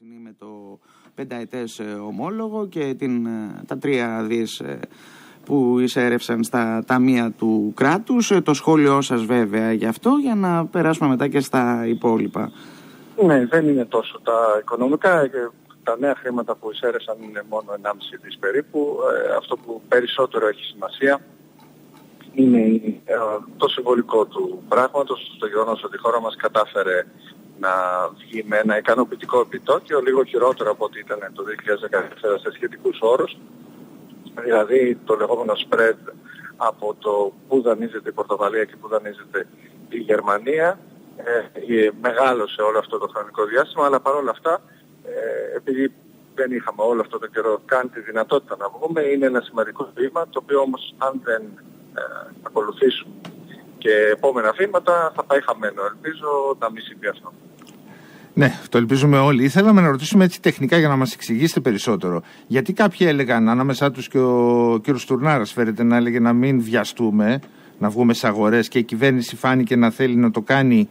με το πενταετές ομόλογο και την, τα τρία δις που εισέρευσαν στα ταμεία του κράτους. Το σχόλιο σας βέβαια γι' αυτό για να περάσουμε μετά και στα υπόλοιπα. Ναι, δεν είναι τόσο τα οικονομικά. Τα νέα χρήματα που εισέρεσαν είναι μόνο 1,5 δις περίπου. Ε, αυτό που περισσότερο έχει σημασία είναι ε, το συμβολικό του πράγματος, το γεγονός ότι η χώρα μας κατάφερε να βγει με ένα ικανοποιητικό επιτόκιο, λίγο χειρότερο από ό,τι ήταν το 2014 σε σχετικούς όρους. Δηλαδή το λεγόμενο spread από το που δανείζεται η Πορτογαλία και που δανείζεται η Γερμανία ε, μεγάλωσε όλο αυτό το χρονικό διάστημα, αλλά παρόλα αυτά, ε, επειδή δεν είχαμε όλο αυτό το καιρό καν τη δυνατότητα να βγούμε, είναι ένα σημαντικό βήμα, το οποίο όμως αν δεν ε, ακολουθήσουμε και επόμενα βήματα θα πάει χαμένο. Ελπίζω να μην συμβεί αυτό. Ναι, το ελπίζουμε όλοι. Ήθελαμε να ρωτήσουμε έτσι τεχνικά για να μας εξηγήσετε περισσότερο. Γιατί κάποιοι έλεγαν, ανάμεσά τους και ο κύριος Τουρνάρας φέρεται να έλεγε να μην βιαστούμε, να βγούμε σε αγορές και η κυβέρνηση φάνηκε να θέλει να το κάνει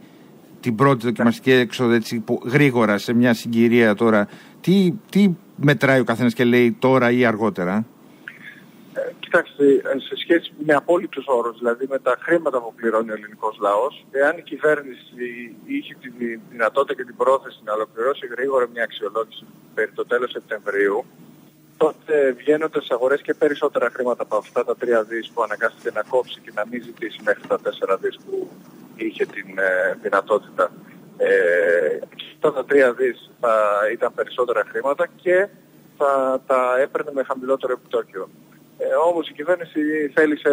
την πρώτη δοκιμαστική έξοδο έτσι, γρήγορα σε μια συγκυρία τώρα. Τι, τι μετράει ο καθένας και λέει τώρα ή αργότερα; Ε, κοιτάξτε, ε, σε σχέση με απόλυτους όρους, δηλαδή με τα χρήματα που πληρώνει ο ελληνικός λαός, εάν η κυβέρνηση είχε τη δυνατότητα και την πρόθεση να ολοκληρώσει γρήγορα μια αξιολόγηση περί το τέλος Σεπτεμβρίου, τότε βγαίνοντας σε αγορές και περισσότερα χρήματα από αυτά τα τρία δις που αναγκάστηκε να κόψει και να μην ζητήσει μέχρι τα τέσσερα δις που είχε την ε, δυνατότητα. Ε, αυτά τα τρία δις θα ήταν περισσότερα χρήματα και θα τα έπαιρνε με χαμηλότερο επιτόκιο. Ε, όμως η κυβέρνηση θέλησε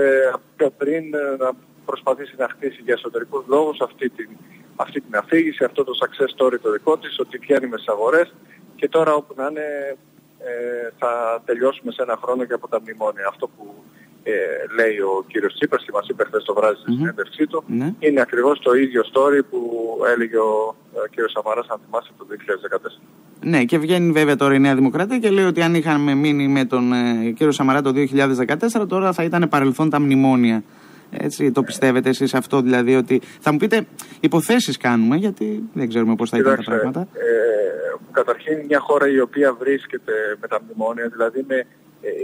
πιο πριν ε, να προσπαθήσει να χτίσει για εσωτερικούς λόγους αυτή την, αυτή την αφήγηση, αυτό το success story το δικό της, ότι βγαίνει με αγορές και τώρα όπου να είναι ε, θα τελειώσουμε σε ένα χρόνο και από τα μνημόνια. Αυτό που ε, λέει ο κύριος Τσίπρας και μας είπε χθες το βράδυ στη συνέντευξή του ναι. είναι ακριβώς το ίδιο story που έλεγε ο ε, κύριος Σαμαράς αν θυμάσαι το 2014. Ναι και βγαίνει βέβαια τώρα η Νέα Δημοκρατία και λέει ότι αν είχαμε μείνει με τον ε, κύριο Σαμαρά το 2014 τώρα θα ήταν παρελθόν τα μνημόνια. Έτσι, το πιστεύετε εσείς αυτό δηλαδή ότι θα μου πείτε υποθέσεις κάνουμε γιατί δεν ξέρουμε πώς θα ήταν τα πράγματα. Ε, καταρχήν μια χώρα η οποία βρίσκεται με τα μνημόνια, δηλαδή με ε,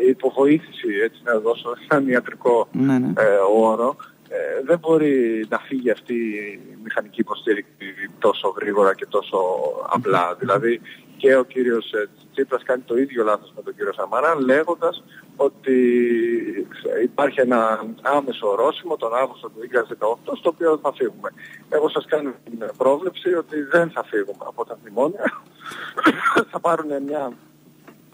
υποβοήθηση, έτσι να δώσω σαν ιατρικό ναι, ναι. Ε, όρο, ε, δεν μπορεί να φύγει αυτή η μηχανική υποστήριξη τόσο γρήγορα και τόσο απλά. Δηλαδή και ο κύριος ε, Τσίπρας κάνει το ίδιο λάθος με τον κύριο Σαμαρά λέγοντας ότι υπάρχει ένα άμεσο ορόσημο τον Αύγουστο του 2018 στο οποίο θα φύγουμε. Εγώ σας κάνω την πρόβλεψη ότι δεν θα φύγουμε από τα μνημόνια. θα πάρουν μια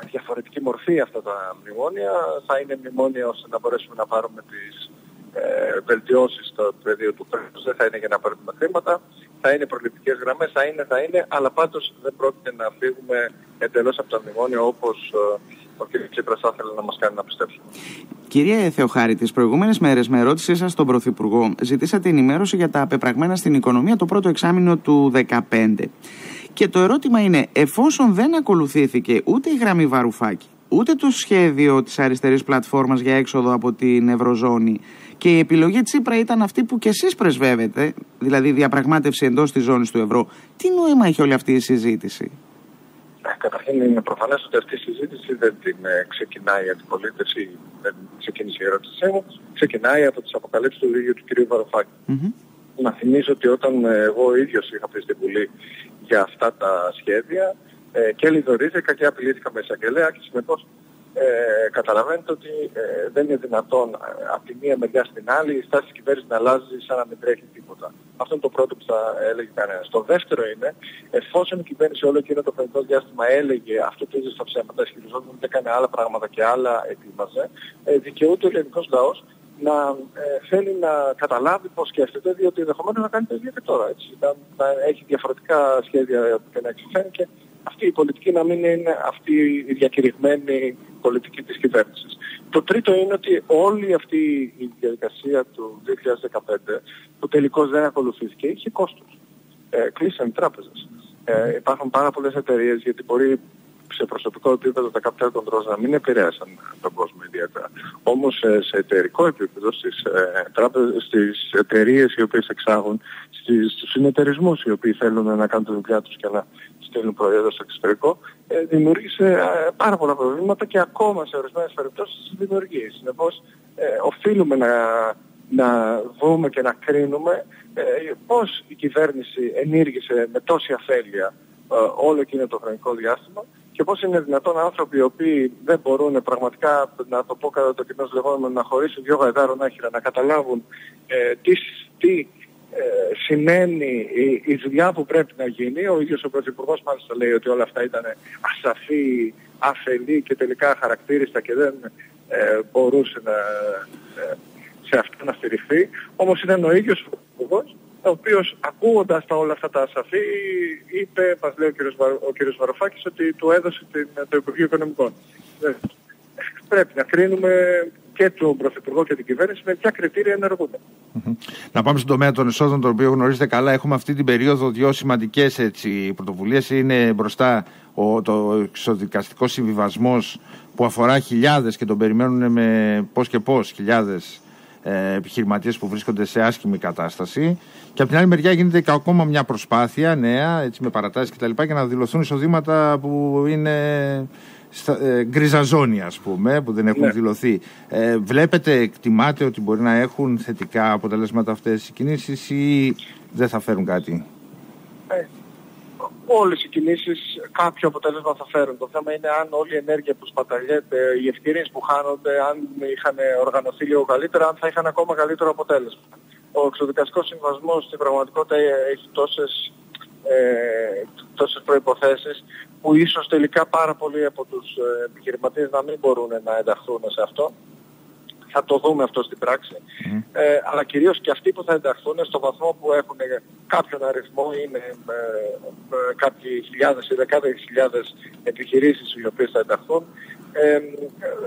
διαφορετική μορφή αυτά τα μνημόνια. Θα είναι μνημόνια ώστε να μπορέσουμε να πάρουμε τις ε, βελτιώσεις στο πεδίο του κράτους. Δεν θα είναι για να παίρνουμε χρήματα. Θα είναι προληπτικές γραμμές, θα είναι, θα είναι, αλλά πάντως δεν πρόκειται να φύγουμε εντελώς από τα μνημόνια όπως ε, ο κ. Τσίπρας θα ήθελε να μας κάνει να πιστέψουμε. Κύριε Θεοχάρη, τις προηγούμενες μέρες με ερώτησή σας στον Πρωθυπουργό ζητήσατε ενημέρωση για τα απεπραγμένα στην οικονομία το πρώτο εξάμεινο του 2015. Και το ερώτημα είναι, εφόσον δεν ακολουθήθηκε ούτε η γραμμή Βαρουφάκη, ούτε το σχέδιο της αριστερής πλατφόρμας για έξοδο από την Ευρωζώνη και η επιλογή Τσίπρα ήταν αυτή που και εσείς πρεσβεύετε, δηλαδή διαπραγμάτευση εντός της ζώνης του ευρώ, τι νόημα έχει όλη αυτή η συζήτηση; Ε, καταρχήν είναι προφανές ότι αυτή η συζήτηση δεν την ε, ξεκινάει η αντιπολίτευση, δεν ξεκίνησε η ερώτησή μου, ξεκινάει από τις αποκαλύψεις του ίδιου του κ. Βαρουφάκη. Mm-hmm. Να θυμίσω ότι όταν ε, εγώ ο ίδιος είχα πει στην Βουλή για αυτά τα σχέδια ε, και λιδωρήθηκα και απειλήθηκα με εισαγγελέα και συνεπώς ε, καταλαβαίνετε ότι ε, δεν είναι δυνατόν ε, από τη μία μεριά στην άλλη η στάση της κυβέρνησης να αλλάζει σαν να μην τρέχει τίποτα. Αυτό είναι το πρώτο που θα έλεγε κανένας. Το δεύτερο είναι, εφόσον η κυβέρνηση όλο εκείνο το χρονικό διάστημα έλεγε αυτό το ίδιο στα ψέματα, ισχυριζόταν ότι έκανε άλλα πράγματα και άλλα ετοίμαζε, ε, δικαιούται ο ελληνικός λαός να ε, θέλει να καταλάβει πώς σκέφτεται, διότι ενδεχομένως να κάνει το ίδιο και τώρα. Έτσι. Να, να έχει διαφορετικά σχέδια και να εξηφαίνει και αυτή η πολιτική να μην είναι αυτή η διακηρυγμένη πολιτική της κυβέρνησης. Το τρίτο είναι ότι όλη αυτή η διαδικασία του 2015 που τελικώς δεν ακολουθήθηκε είχε κόστος. Ε, κλείσαν τράπεζες. Ε, υπάρχουν πάρα πολλές εταιρείες γιατί μπορεί σε προσωπικό επίπεδο τα capital controls να μην επηρέασαν τον κόσμο ιδιαίτερα. Όμως σε εταιρικό επίπεδο στις, ε, τράπεζες, στις εταιρείες οι οποίες εξάγουν, στις, στους συνεταιρισμούς οι οποίοι θέλουν να κάνουν τη δουλειά τους και να στείλουν προϊόντα στο εξωτερικό, ε, δημιούργησε ε, πάρα πολλά προβλήματα και ακόμα σε ορισμένες περιπτώσεις δημιουργεί. Συνεπώς ε, οφείλουμε να, να δούμε και να κρίνουμε ε, πώς η κυβέρνηση ενήργησε με τόση αφέλεια ε, όλο εκείνο το χρονικό διάστημα και πώς είναι δυνατόν άνθρωποι οι οποίοι δεν μπορούν πραγματικά, να το πω κατά το κοινός λεγόμενο, να χωρίσουν δυο γαϊδάρων άχυρα, να καταλάβουν ε, τι, τι ε, σημαίνει η, η, δουλειά που πρέπει να γίνει. Ο ίδιος ο Πρωθυπουργός μάλιστα λέει ότι όλα αυτά ήταν ασαφή, αφελή και τελικά χαρακτήριστα και δεν ε, μπορούσε να, ε, σε αυτό να στηριχθεί. Όμως ήταν ο ίδιος ο Πρωθυπουργός ο οποίος ακούγοντας τα όλα αυτά τα ασαφή είπε, μας λέει ο κύριος, ο κύριος Βαροφάκης, ότι του έδωσε την, το Υπουργείο Οικονομικών. Ε, πρέπει να κρίνουμε και τον Πρωθυπουργό και την κυβέρνηση με ποια κριτήρια ενεργούνται. Να πάμε στον τομέα των εσόδων, τον οποίο γνωρίζετε καλά. Έχουμε αυτή την περίοδο δύο σημαντικές πρωτοβουλίες. Είναι μπροστά ο, το εξοδικαστικό συμβιβασμός που αφορά χιλιάδες και τον περιμένουν με πώς και πώς χιλιάδες ε, επιχειρηματίες που βρίσκονται σε άσχημη κατάσταση. Και από την άλλη μεριά γίνεται ακόμα μια προσπάθεια νέα, έτσι, με παρατάσεις κτλ. για να δηλωθούν εισοδήματα που είναι στα, ε, γκρίζα ζώνη, ας πούμε, που δεν έχουν ναι. δηλωθεί. Ε, βλέπετε, εκτιμάτε ότι μπορεί να έχουν θετικά αποτελέσματα αυτές οι κινήσεις ή δεν θα φέρουν κάτι; Ε, όλες οι κινήσεις κάποιο αποτέλεσμα θα φέρουν. Το θέμα είναι αν όλη η ενέργεια που σπαταλιέται, οι ευκαιρίες που χάνονται, αν είχαν οργανωθεί λίγο καλύτερα, αν θα είχαν ακόμα καλύτερο αποτέλεσμα. Ο εξοδικαστικός συμβασμός στην πραγματικότητα έχει τόσες, ε, τόσες προϋποθέσεις που ίσως τελικά πάρα πολλοί από τους ε, επιχειρηματίες να μην μπορούν να ενταχθούν σε αυτό. Θα το δούμε αυτό στην πράξη. Ε, αλλά κυρίως και αυτοί που θα ενταχθούν στο βαθμό που έχουν κάποιον αριθμό είναι ε, ε, κάποιοι χιλιάδες ή δεκάδες χιλιάδες επιχειρήσεις οι οποίες θα ενταχθούν. Ε,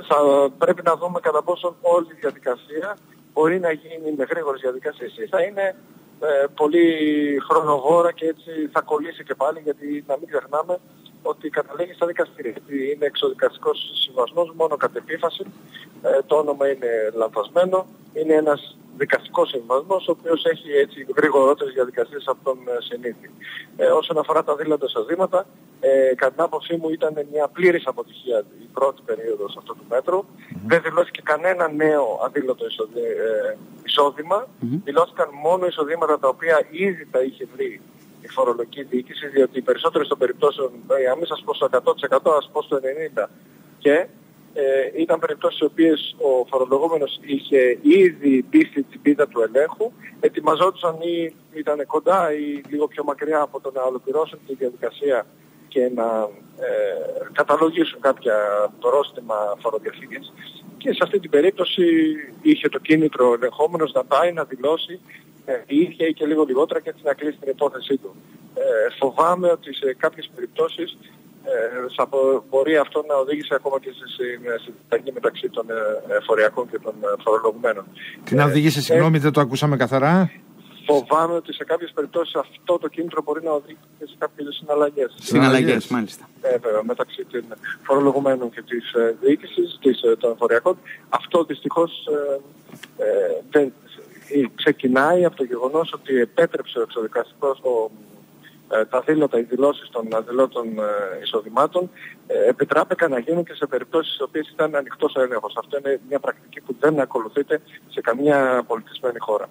θα πρέπει να δούμε κατά πόσο όλη η διαδικασία μπορεί να γίνει με γρήγορες διαδικασίες ή θα είναι ε, πολύ χρονοβόρα και έτσι θα κολλήσει και πάλι γιατί να μην ξεχνάμε ότι καταλήγει στα δικαστήρια. Είναι εξοδικαστικός συμβασμός μόνο κατ' επίφαση. Ε, το όνομα είναι λανθασμένο. Είναι ένας δικαστικός συμβασμός ο οποίος έχει έτσι γρηγορότερες διαδικασίες από τον ε, συνήθι. Ε, όσον αφορά τα δίλαντα εισοδήματα, ε, κατά την άποψή μου ήταν μια πλήρης αποτυχία η πρώτη περίοδος αυτού του μέτρου. Δεν δηλώθηκε κανένα νέο αδίλωτο ε, εισόδημα. Δηλώθηκαν μόνο εισοδήματα τα οποία ήδη τα είχε βρει η φορολογική διοίκηση, διότι οι περισσότερες των περιπτώσεων, ε, αν μην σας πω στο 100% ας πω στο 90% και ε, ήταν περιπτώσεις στις οποίες ο φορολογούμενος είχε ήδη μπει στην πίτα του ελέγχου, ετοιμαζόντουσαν ή ήταν κοντά ή λίγο πιο μακριά από το να ολοκληρώσουν τη διαδικασία και να ε, καταλογίσουν κάποια πρόστιμα φοροδιαφύγης. Και σε αυτή την περίπτωση είχε το κίνητρο ο ελεγχόμενος να πάει να δηλώσει ε, η ίδια ή και λίγο λιγότερα και έτσι να κλείσει την υπόθεσή του. Ε, φοβάμαι ότι σε κάποιες περιπτώσεις ε, θα μπορεί αυτό να οδήγησε ακόμα και σε συνταγή μεταξύ των ε, φοριακών και των ε, φορολογουμένων. Τι να οδήγησε, συγγνώμη, δεν το ακούσαμε καθαρά. Φοβάμαι ότι σε κάποιες περιπτώσεις αυτό το κίνητρο μπορεί να οδηγήσει σε κάποιες συναλλαγές. Συναλλαγές, μάλιστα. Ε, βέβαια, μεταξύ των φορολογουμένων και της ε, διοίκησης, της, των φοριακών. Αυτό δυστυχώς ε, δεν ξεκινάει από το γεγονός ότι επέτρεψε ο εξοδικαστικός ο, ε, τα δήλωτα, οι δηλώσεις των αδηλώτων ε, εισοδημάτων ε, επιτράπηκαν να γίνουν και σε περιπτώσεις στις οποίες ήταν ανοιχτός ο έλεγχος. Αυτό είναι μια πρακτική που δεν ακολουθείται σε καμία πολιτισμένη χώρα.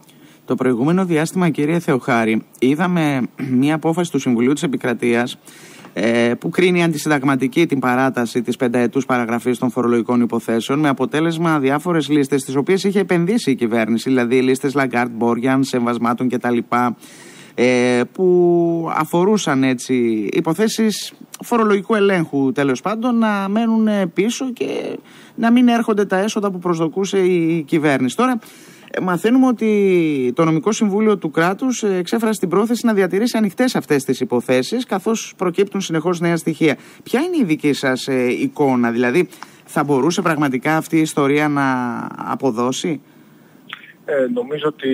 Το προηγούμενο διάστημα, κύριε Θεοχάρη, είδαμε μια απόφαση του Συμβουλίου της Επικρατείας ε, που κρίνει αντισυνταγματική την παράταση της πενταετούς παραγραφής των φορολογικών υποθέσεων με αποτέλεσμα διάφορες λίστες τις οποίες είχε επενδύσει η κυβέρνηση, δηλαδή λίστες Λαγκάρτ, Μπόργιανς, εμβασμάτων κτλ. Ε, που αφορούσαν έτσι υποθέσεις φορολογικού ελέγχου τέλος πάντων να μένουν πίσω και να μην έρχονται τα έσοδα που προσδοκούσε η κυβέρνηση. Τώρα ε, μαθαίνουμε ότι το νομικό συμβούλιο του κράτους ε, εξέφρασε την πρόθεση να διατηρήσει ανοιχτές αυτές τις υποθέσεις καθώς προκύπτουν συνεχώς νέα στοιχεία. Ποια είναι η δική σας ε, εικόνα, δηλαδή θα μπορούσε πραγματικά αυτή η ιστορία να αποδώσει; Ε, νομίζω ότι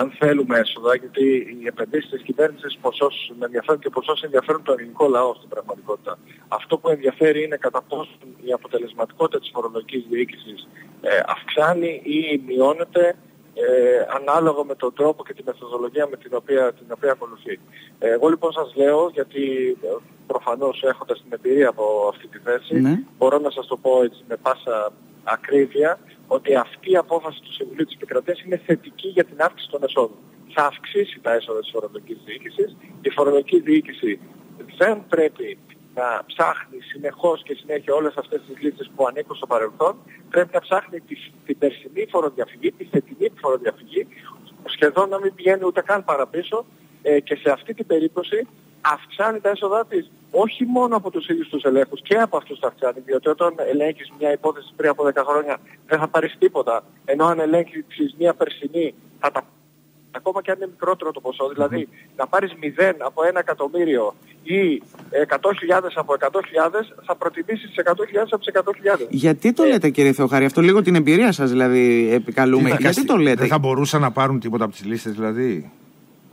αν θέλουμε έσοδα, γιατί οι επενδύσεις της κυβέρνησης ποσός με ενδιαφέρουν και ποσός ενδιαφέρουν το ελληνικό λαό στην πραγματικότητα. Αυτό που ενδιαφέρει είναι κατά πόσο η αποτελεσματικότητα της φορολογικής διοίκησης ε, αυξάνει ή μειώνεται ε, ανάλογα με τον τρόπο και τη μεθοδολογία με την οποία, την οποία ακολουθεί. Ε, εγώ λοιπόν σας λέω, γιατί ε, προφανώς έχοντας την εμπειρία από αυτή τη θέση, ναι. μπορώ να σας το πω έτσι με πάσα ακρίβεια, ότι αυτή η απόφαση του Συμβουλίου της Επικρατείας είναι θετική για την αύξηση των εσόδων. Θα αυξήσει τα έσοδα της φορολογικής διοίκησης. Η φορολογική διοίκηση δεν πρέπει να ψάχνει συνεχώς και συνέχεια όλες αυτές τις λίστες που ανήκουν στο παρελθόν, πρέπει να ψάχνει τη, την περσινή φοροδιαφυγή, τη θετική φοροδιαφυγή, σχεδόν να μην πηγαίνει ούτε καν παραπίσω ε, και σε αυτή την περίπτωση αυξάνει τα έσοδά της. Όχι μόνο από τους ίδιους τους ελέγχους και από αυτούς τα αυξάνει, διότι όταν ελέγχεις μια υπόθεση πριν από 10 χρόνια δεν θα πάρεις τίποτα, ενώ αν ελέγχεις μια περσινή θα τα ακόμα και αν είναι μικρότερο το ποσό, δηλαδή να πάρεις 0 από 1 εκατομμύριο ή 100.000 από 100.000 θα προτιμήσεις τις 100.000 από τις 100.000. Γιατί το λέτε κύριε Θεοχάρη, αυτό λίγο την εμπειρία σας δηλαδή επικαλούμε. Γιατί το λέτε; Δεν θα μπορούσαν να πάρουν τίποτα από τις λίστες δηλαδή;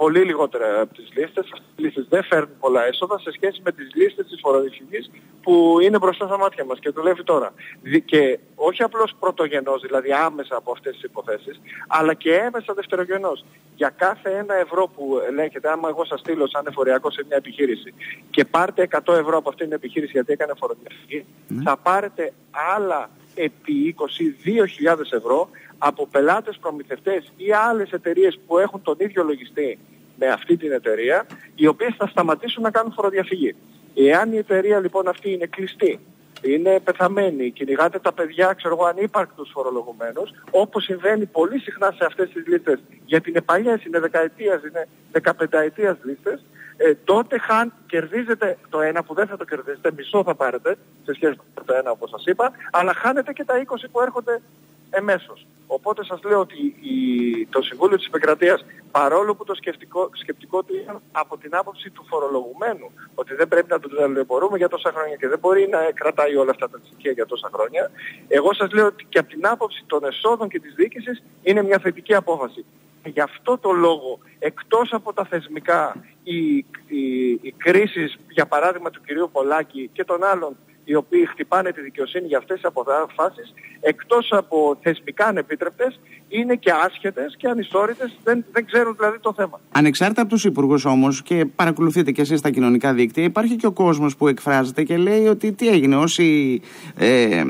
Πολύ λιγότερα από τις λίστες. Αυτές οι λίστες δεν φέρνουν πολλά έσοδα σε σχέση με τις λίστες της φοροδιφυγής που είναι μπροστά στα μάτια μας και δουλεύει τώρα. Και όχι απλώς πρωτογενός, δηλαδή άμεσα από αυτές τις υποθέσεις, αλλά και έμεσα δευτερογενός. Για κάθε ένα ευρώ που ελέγχεται, άμα εγώ σας στείλω σαν εφοριακό σε μια επιχείρηση και πάρετε 100 ευρώ από αυτήν την επιχείρηση γιατί έκανε φοροδιαφυγή, ναι. θα πάρετε άλλα επί 22.000 ευρώ από πελάτες προμηθευτές ή άλλες εταιρείες που έχουν τον ίδιο λογιστή με αυτή την εταιρεία, οι οποίες θα σταματήσουν να κάνουν φοροδιαφυγή. Εάν η εταιρεία λοιπόν αυτή είναι κλειστή, είναι πεθαμένη, κυνηγάτε τα παιδιά, ξέρω εγώ, ανύπαρκτους φορολογουμένους, όπως συμβαίνει πολύ συχνά σε αυτές τις λίστες, γιατί είναι παλιές, είναι δεκαετίας, είναι δεκαπενταετίας λίστες, ε, τότε χαν, κερδίζετε το ένα που δεν θα το κερδίσετε, μισό θα πάρετε σε σχέση με το ένα όπως σας είπα, αλλά χάνετε και τα 20 που έρχονται εμέσως. Οπότε σας λέω ότι η, το Συμβούλιο της Επικρατείας, παρόλο που το σκεπτικό, σκεπτικό του είναι από την άποψη του φορολογουμένου, ότι δεν πρέπει να το ταλαιπωρούμε για τόσα χρόνια και δεν μπορεί να κρατάει όλα αυτά τα στοιχεία για τόσα χρόνια, εγώ σας λέω ότι και από την άποψη των εσόδων και της διοίκησης είναι μια θετική απόφαση. Γι' αυτό το λόγο, εκτός από τα θεσμικά, οι, οι, οι κρίσεις, για παράδειγμα του κυρίου Πολάκη και των άλλων, οι οποίοι χτυπάνε τη δικαιοσύνη για αυτές τις αποφάσεις, εκτός από θεσμικά ανεπίτρεπτες, είναι και άσχετες και ανισόρυτες, δεν, δεν ξέρουν δηλαδή το θέμα. Ανεξάρτητα από τους υπουργούς όμως και παρακολουθείτε και εσείς στα κοινωνικά δίκτυα, υπάρχει και ο κόσμος που εκφράζεται και λέει ότι τι έγινε, όσοι ε,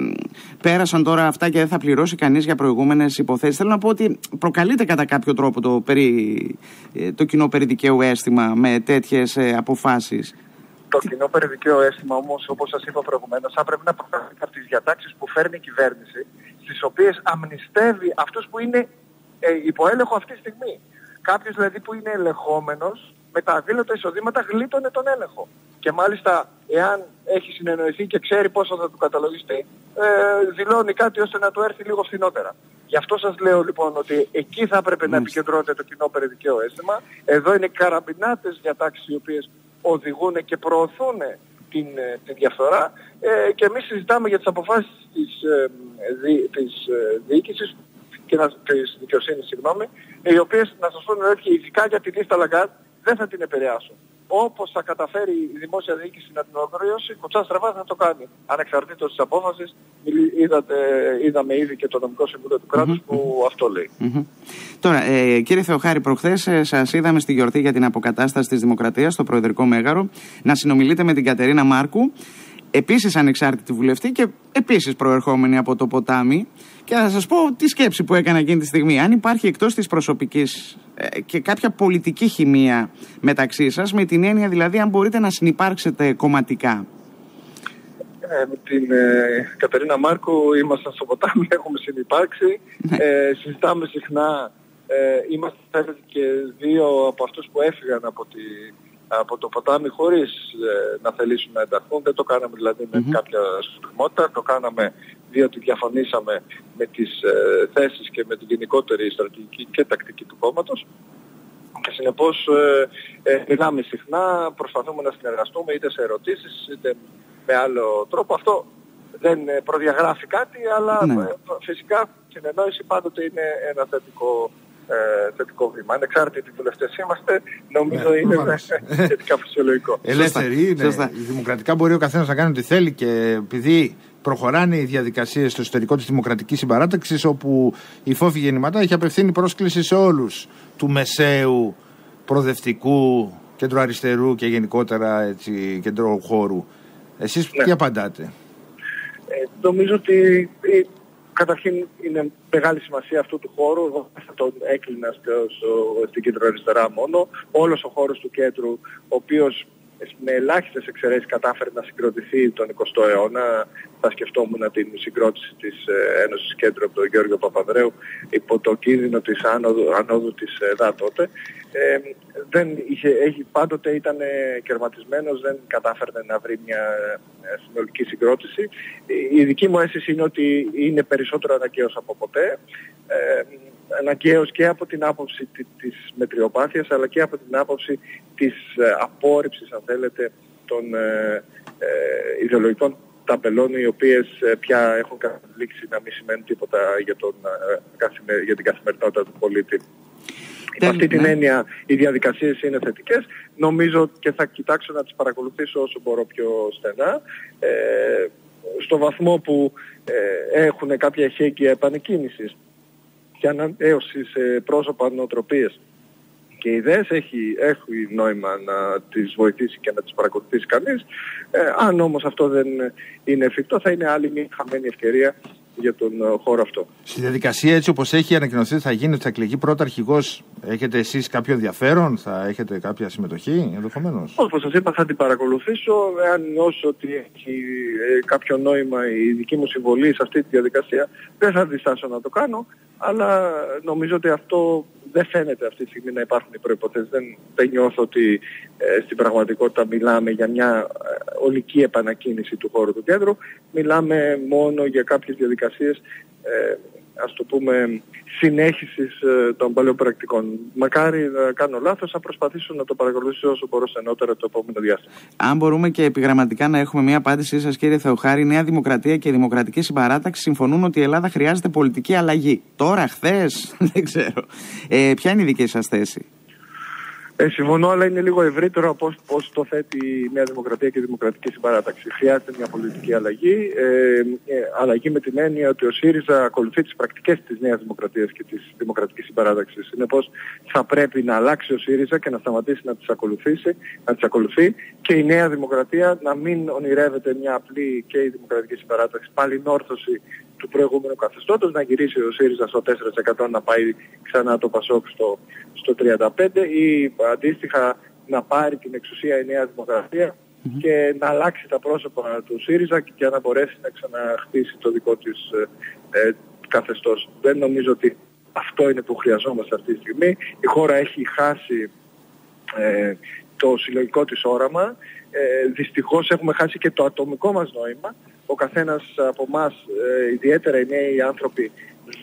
πέρασαν τώρα αυτά και δεν θα πληρώσει κανείς για προηγούμενες υποθέσεις. Θέλω να πω ότι προκαλείται κατά κάποιο τρόπο το, περί, ε, το κοινό περιδικαίου αίσθημα με τέτοιες ε, αποφάσεις. Το κοινό περιδικαίο αίσθημα όμως, όπως σας είπα προηγουμένως, θα πρέπει να προκαλεί από τις διατάξεις που φέρνει η κυβέρνηση, στις οποίες αμνηστεύει αυτούς που είναι ε, υποέλεγχο αυτή τη στιγμή. Κάποιος δηλαδή που είναι ελεγχόμενος, με τα αδήλωτα εισοδήματα γλίτωνε τον έλεγχο. Και μάλιστα, εάν έχει συνεννοηθεί και ξέρει πόσο θα του καταλογιστεί, ε, δηλώνει κάτι ώστε να του έρθει λίγο φθηνότερα. Γι' αυτό σας λέω λοιπόν ότι εκεί θα έπρεπε να επικεντρώνεται το κοινό περί δικαίου αίσθημα. Εδώ είναι καραμπινάτες διατάξεις οι οποίες οδηγούν και προωθούν την, ε, τη διαφθορά ε, και εμείς συζητάμε για τις αποφάσεις της, ε, δι, της ε, διοίκησης και να, της δικαιοσύνης, συγγνώμη, οι οποίες να σας πω ότι ειδικά για τη λίστα Λαγκάρτ δεν θα την επηρεάσουν όπως θα καταφέρει η δημόσια διοίκηση να την ολοκληρώσει, κουτσά στραβά θα το κάνει. Ανεξαρτήτως της απόφασης, είδατε, είδαμε ήδη και το νομικό συμβούλιο του κρατους που αυτό λέει. Τώρα, ε, κύριε Θεοχάρη, προχθές ε, σας είδαμε στη γιορτή για την αποκατάσταση της Δημοκρατίας στο Προεδρικό Μέγαρο να συνομιλείτε με την Κατερίνα Μάρκου, επίσης ανεξάρτητη βουλευτή και επίσης προερχόμενη από το ποτάμι και θα σας πω τη σκέψη που έκανα εκείνη τη στιγμή. Αν υπάρχει εκτός της προσωπικής ε, και κάποια πολιτική χημεία μεταξύ σας, με την έννοια δηλαδή αν μπορείτε να συνεπάρξετε κομματικά. Ε, με την ε, Κατερίνα Μάρκου ήμασταν στο ποτάμι, έχουμε συνεπάρξει, ναι. ε, συζητάμε συχνά, ε, είμαστε και δύο από αυτούς που έφυγαν από τη από το ποτάμι χωρίς ε, να θελήσουν να ενταχθούν. Δεν το κάναμε δηλαδή με κάποια σκοπιμότητα, το κάναμε διότι διαφωνήσαμε με τις ε, θέσεις και με την γενικότερη στρατηγική και τακτική του κόμματος. Και συνεπώς ε, ε, μιλάμε συχνά, προσπαθούμε να συνεργαστούμε είτε σε ερωτήσεις είτε με άλλο τρόπο. Αυτό δεν προδιαγράφει κάτι, αλλά ναι. φυσικά συνεννόηση πάντοτε είναι ένα θετικό ε, θετικό βήμα. Ανεξάρτητοι βουλευτές είμαστε, νομίζω ναι, είναι σχετικά φυσιολογικό. Ελεύθεροι είναι. Δημοκρατικά μπορεί ο καθένας να κάνει ό,τι θέλει και επειδή προχωράνε οι διαδικασίες στο εσωτερικό της Δημοκρατικής Συμπαράταξης, όπου η Φόφη Γεννηματά έχει απευθύνει πρόσκληση σε όλους του μεσαίου, προοδευτικού, κεντροαριστερού και γενικότερα έτσι, χώρου. Εσείς ναι. τι απαντάτε; Ε, νομίζω ότι ε, καταρχήν είναι μεγάλη σημασία αυτού του χώρου. Εγώ θα τον έκλεινα στο, στην κέντρο αριστερά μόνο. Όλος ο χώρος του κέντρου, ο οποίος με ελάχιστες εξαιρέσεις κατάφερε να συγκροτηθεί τον 20ο αιώνα. Θα σκεφτόμουν την συγκρότηση της ε, Ένωσης Κέντρου από τον Γιώργο Παπαδρέου υπό το κίνδυνο της άνοδου, ανόδου της ΕΔΑ τότε. Ε, δεν είχε, έχει, πάντοτε ήταν κερματισμένος, δεν κατάφερε να βρει μια ε, συνολική συγκρότηση. Η δική μου αίσθηση είναι ότι είναι περισσότερο αναγκαίος από ποτέ. Ε, αναγκαίος και από την άποψη της μετριοπάθειας αλλά και από την άποψη της ε, απόρριψης αν θέλετε των ε, ε, ιδεολογικών ταπελών οι οποίες πια έχουν καταλήξει να μην σημαίνουν τίποτα για, τον, για την καθημερινότητα του πολίτη. Υπ' αυτή την ναι. έννοια οι διαδικασίες είναι θετικές. Νομίζω και θα κοιτάξω να τις παρακολουθήσω όσο μπορώ πιο στενά. Ε, στο βαθμό που ε, έχουν κάποια εχέγγυα επανεκκίνησης και ανανέωση σε πρόσωπα νοοτροπίες και ιδέες έχει, έχει νόημα να τις βοηθήσει και να τις παρακολουθήσει κανείς. Ε, αν όμως αυτό δεν είναι εφικτό θα είναι άλλη μια χαμένη ευκαιρία για τον ε, χώρο αυτό. Στη διαδικασία έτσι όπως έχει ανακοινωθεί θα γίνει ότι θα εκλεγεί πρώτα αρχηγός. Έχετε εσείς κάποιο ενδιαφέρον, θα έχετε κάποια συμμετοχή ενδεχομένως; Όπως σας είπα θα την παρακολουθήσω. Εάν νιώσω ότι έχει ε, κάποιο νόημα η δική μου συμβολή σε αυτή τη διαδικασία δεν θα διστάσω να το κάνω. Αλλά νομίζω ότι αυτό δεν φαίνεται αυτή τη στιγμή να υπάρχουν οι προϋποθέσεις. Δεν, δεν νιώθω ότι ε, στην πραγματικότητα μιλάμε για μια ε, ολική επανακίνηση του χώρου του κέντρου. Μιλάμε μόνο για κάποιες διαδικασίες ε, ας το πούμε, συνέχισης ε, των παλαιοπρακτικών. Μακάρι να κάνω λάθος, θα προσπαθήσω να το παρακολουθήσω όσο μπορώ στενότερα το επόμενο διάστημα. Αν μπορούμε και επιγραμματικά να έχουμε μια απάντησή σας κύριε Θεοχάρη, η Νέα Δημοκρατία και η Δημοκρατική Συμπαράταξη συμφωνούν ότι η Ελλάδα χρειάζεται πολιτική αλλαγή. Τώρα, χθες, δεν ξέρω. Ε, ποια είναι η δική σας θέση; Ε, συμφωνώ, αλλά είναι λίγο ευρύτερο από πώς το θέτει η Νέα Δημοκρατία και η Δημοκρατική Συμπαράταξη. Χρειάζεται μια πολιτική αλλαγή. Ε, ε, αλλαγή με την έννοια ότι ο ΣΥΡΙΖΑ ακολουθεί τις πρακτικές της Νέας Δημοκρατίας και της Δημοκρατικής Συμπαράταξης. Είναι πως θα πρέπει να αλλάξει ο ΣΥΡΙΖΑ και να σταματήσει να τις ακολουθήσει, να τις ακολουθεί και η Νέα Δημοκρατία να μην ονειρεύεται μια απλή και η Δημοκρατική Συμπαράταξη πάλι νόρθωση του προηγούμενου καθεστώτος, να γυρίσει ο ΣΥΡΙΖΑ στο 4% να πάει ξανά το ΠΑΣΟΚ στο, στο 35% ή αντίστοιχα να πάρει την εξουσία η Νέα και να αλλάξει τα πρόσωπα του ΣΥΡΙΖΑ και να μπορέσει να ξαναχτίσει το δικό της ε, ε, καθεστώς. Δεν νομίζω ότι αυτό είναι που χρειαζόμαστε αυτή τη στιγμή. Η χώρα έχει χάσει ε, το συλλογικό της όραμα. Ε, δυστυχώς έχουμε χάσει και το ατομικό μας νόημα. Ο καθένας από εμά, ε, ιδιαίτερα οι νέοι άνθρωποι,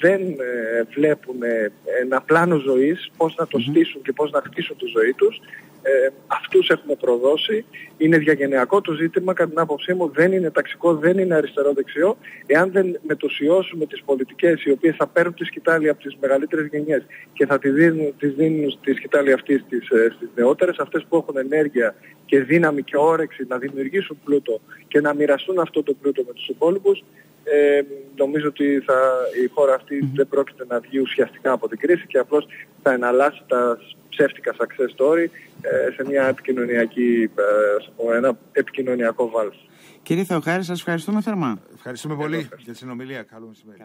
δεν ε, βλέπουν ε, ένα πλάνο ζωής, πώς να το στήσουν και πώς να χτίσουν τη ζωή τους. Ε, αυτούς έχουμε προδώσει. Είναι διαγενειακό το ζήτημα, κατά την άποψή μου δεν είναι ταξικό, δεν είναι αριστερό-δεξιό. Εάν δεν μετουσιώσουμε τις πολιτικές οι οποίες θα παίρνουν τη σκητάλη από τις μεγαλύτερες γενιές και θα τις δίνουν, τις δίνουν τη σκητάλη αυτή στις, ε, στις νεότερες, αυτές που έχουν ενέργεια και δύναμη και όρεξη να δημιουργήσουν πλούτο και να μοιραστούν αυτό το πλούτο με τους υπόλοιπους, ε, νομίζω ότι θα, η χώρα αυτή δεν πρόκειται να βγει ουσιαστικά από την κρίση και απλώς θα εναλλάσσει τα ψεύτικα success story ε, σε μια επικοινωνιακή, ε, ένα επικοινωνιακό βάλς. Κύριε Θεοχάρη, σας ευχαριστούμε θερμά. Ευχαριστούμε πολύ για την συνομιλία. Καλό μεσημέρι.